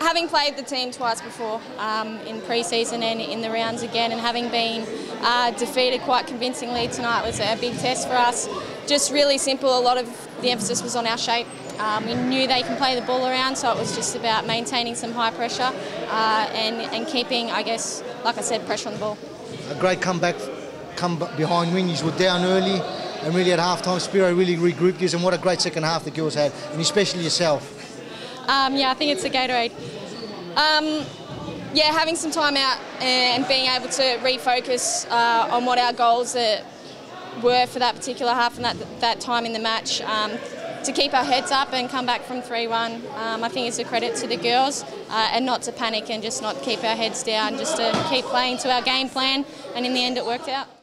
having played the team twice before um, in pre-season and in the rounds again, and having been uh, defeated quite convincingly tonight was a big test for us. Just really simple. A lot of the emphasis was on our shape. Um, we knew they can play the ball around, so it was just about maintaining some high pressure uh, and, and keeping, I guess, like I said, pressure on the ball. A great comeback, come behind wings. You were down early, and really at half time, Spiro really regrouped you, and what a great second half the girls had, and especially yourself. Um, yeah, I think it's the Gatorade. Um, yeah, having some time out and being able to refocus uh, on what our goals were for that particular half and that, that time in the match. Um, to keep our heads up and come back from 3-1, um, I think it's a credit to the girls uh, and not to panic and just not keep our heads down, just to keep playing to our game plan and in the end it worked out.